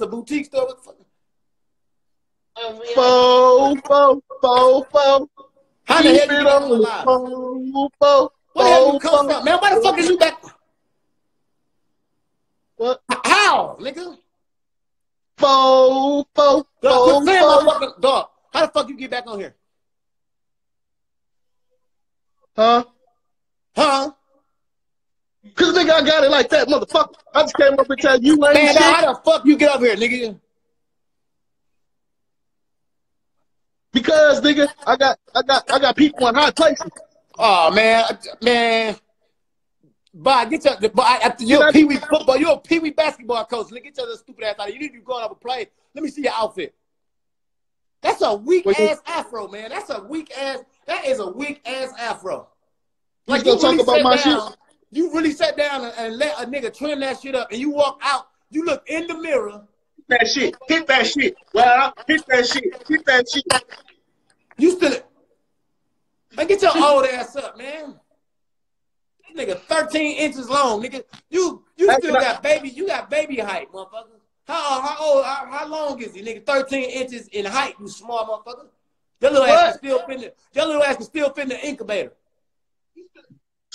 That's a boutique store. What the fuck? Fo, fo, fo, fo. How the hell you Keep it get back on on the live? fo, fo, Where the hell fo, you come from? Man, why the fuck is you back? What? How, nigga? Fo, fo, Dog, fo, quit saying my fo. fucking dog. How the fuck you get back on here? Huh? Huh? Cause nigga, I got it like that, motherfucker. I just came up and tell you ain't Man, shit. how the fuck you get up here, nigga? Because nigga, I got, I got, I got people in high places. Oh man, man. Boy, get your, I- you're a pee wee football, you're a pee wee basketball coach. Nigga, get your stupid ass out of here. You need to going up and play. Let me see your outfit. That's a weak you- ass afro, man. That's a weak ass. That is a weak ass afro. You just gonna talk about my down, You really sat down and, and let a nigga trim that shit up, and you walk out. You look in the mirror. That shit, hit that shit. Well, hit that shit, hit that shit. You still. Man, get your old ass up, man. This nigga 13 inches long, nigga. You you Hey, still got baby, you got baby height, motherfucker. How how old how, how long is he, nigga? 13 inches in height, you small motherfucker. Your little ass can still fit in the your little ass can still fit in the incubator.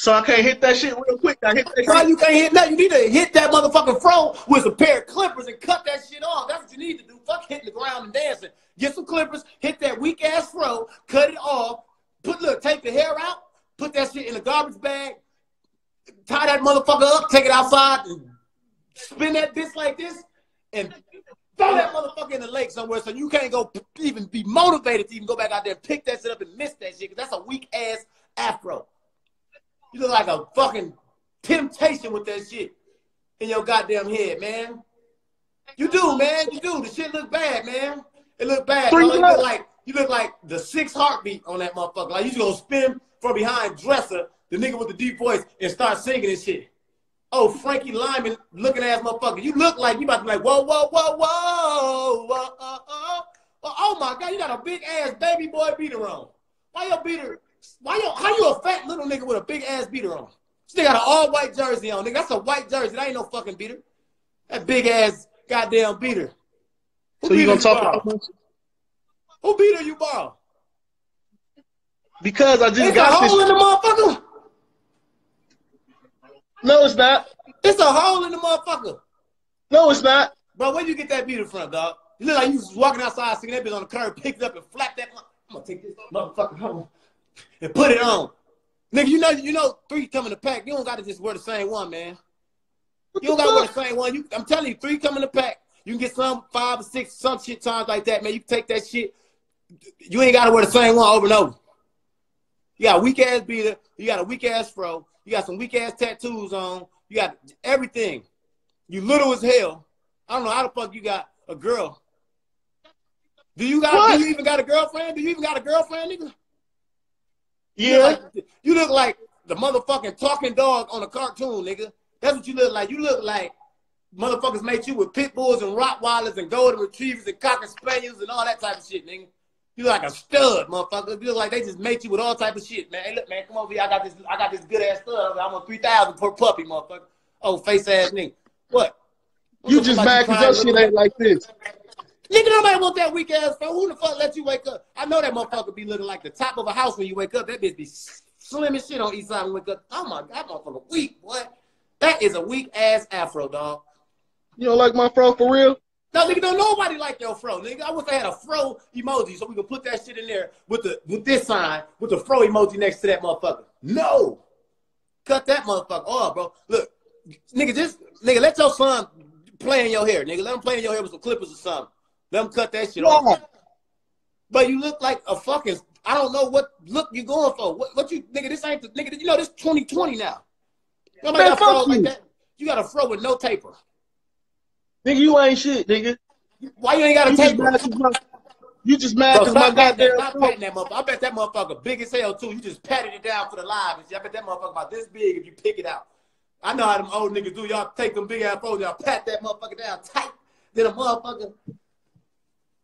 So I can't hit that shit real quick. I hit that Why shit. you can't hit that? You need to hit that motherfucking fro with some pair of clippers and cut that shit off. That's what you need to do. Fuck hitting the ground and dancing. Get some clippers, hit that weak ass fro, cut it off, put look, take the hair out, put that shit in a garbage bag, tie that motherfucker up, take it outside, and spin that bitch like this, and throw that motherfucker in the lake somewhere so you can't go even be motivated to even go back out there and pick that shit up and miss that shit, because that's a weak ass afro. You look like a fucking temptation with that shit in your goddamn head, man. You do, man. You do. The shit look bad, man. It look bad. Dog. You look like you look like the sixth heartbeat on that motherfucker. Like you just gonna spin from behind dresser, the nigga with the deep voice, and start singing and shit. Oh, Frankie Lymon looking ass motherfucker. You look like you about to be like, whoa, whoa, whoa, whoa, whoa, uh, uh. Oh, oh my god, you got a big ass baby boy beater on. Why your beater? Why your how you a fat little nigga with a big ass beater on? This nigga got an all white jersey on, nigga. That's a white jersey. That ain't no fucking beater. That big ass goddamn beater. Who So you gonna talk borrow? about? Who beater you borrow? Because I just It's got a hole this. in the motherfucker. No, it's not. It's a hole in the motherfucker. No, it's not. Bro, where you get that beater from, dog? You look like you was walking outside, seeing that bitch on the curb, picked it up and flapped that. I'm gonna take this motherfucker home and put it on. Nigga, you know, you know, three come in the pack. You don't gotta just wear the same one, man. You don't gotta wear the same one. You, I'm telling you, three come in the pack. You can get some five or six, some shit times like that, man. You can take that shit. You ain't gotta wear the same one over and over. You got a weak ass beater. You got a weak ass fro. You got some weak ass tattoos on. You got everything. You little as hell. I don't know how the fuck you got a girl. Do you got? What? Do you even got a girlfriend? Do you even got a girlfriend, nigga? You Yeah. look like, you look like the motherfucking talking dog on a cartoon, nigga. That's what you look like. You look like motherfuckers made you with pit bulls and Rottweilers and golden retrievers and cocker spaniels and all that type of shit, nigga. You look like a stud, motherfucker. You look like they just made you with all type of shit, man. Hey, look, man, come over here. I got this. I got this good ass stud. I'm on three thousand per puppy, motherfucker. Oh, face ass nigga. What? You just mad because your shit ain't like this. Nigga, nobody want that weak ass phone. Who the fuck let you wake up? I know that motherfucker be looking like the top of a house when you wake up. That bitch be slim as shit on east side when you wake up. Oh my god, that motherfucker weak, boy. That is a weak ass afro, dog. You don't like my fro for real? No, nigga, don't nobody like your fro, nigga. I wish I had a fro emoji so we could put that shit in there with the with this sign with the fro emoji next to that motherfucker. No, cut that motherfucker off, bro. Look, nigga, just nigga, let your son play in your hair, nigga. Let him play in your hair with some clippers or something. Let him cut that shit off. But you look like a fucking I don't know what look you going for. What, what you nigga? This ain't the nigga. You know this 2020 now. Nobody Man, got fro like you. that. You got a fro with no taper. Nigga, you ain't shit, nigga. Why you ain't got a You taper? mad 'cause my, you just mad because my that, goddamn stop patting that motherfucker. I bet that motherfucker big as hell too. You just patted it down for the live. I bet that motherfucker about this big if you pick it out. I know how them old niggas do. Y'all take them big ass phones, y'all pat that motherfucker down tight. Then a motherfucker.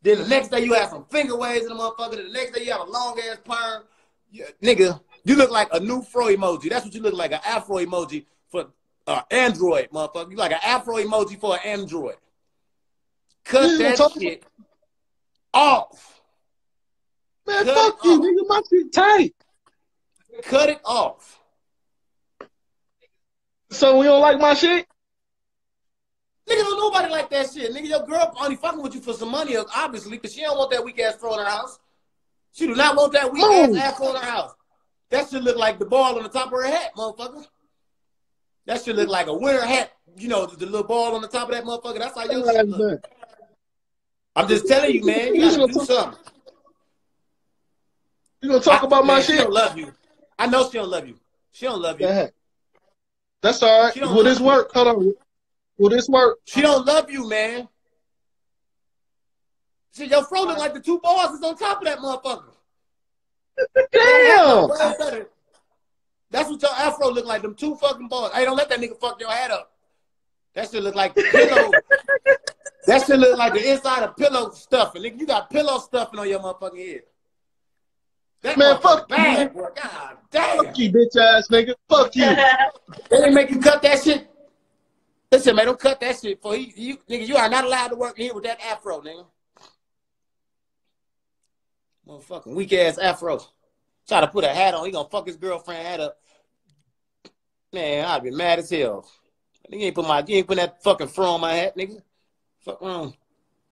Then the next day you have some finger waves in the motherfucker. Then the next day you have a long ass perm. Yeah, nigga, you look like a new fro emoji. That's what you look like, an afro emoji for uh, Android, motherfucker. You like an afro emoji for an Android. cut You that shit off. Man, Cut fuck you, off. nigga. My shit tight. Cut it off. So we don't like my shit? Nigga, don't nobody like that shit. Nigga, your girl only fucking with you for some money, obviously, because she don't want that weak ass fro in her house. She do not want that weak ass afro in her house. That should look like the ball on the top of her hat, motherfucker. That should look like a winter hat. You know, the, the little ball on the top of that motherfucker. That's how your shit look. I'm just telling you, man. You gotta do something. You gonna talk I- about my man, She shit? don't love you. I know she don't love you. She don't love you. That's all right. She Will this work? Hold on. Will this work? She don't love you, man. See, your fro look like the two balls is on top of that motherfucker. Damn. That's what your afro look like. Them two fucking balls. Hey, don't let that nigga fuck your head up. That shit look like the pillow. that shit look like the inside of pillow stuffing. Nigga, you got pillow stuffing on your motherfucking head. That Man, fuck you, bad, boy. God damn. Fuck you, bitch ass nigga. Fuck you. They didn't make you cut that shit. Listen, man, don't cut that shit for you, you nigga. You are not allowed to work here with that afro, nigga. Motherfucking weak ass afro. Try to put a hat on. He gonna fuck his girlfriend hat up. Man, I'd be mad as hell. Nigga ain't put my, you ain't put that fucking fro on my hat, nigga. Fuck wrong.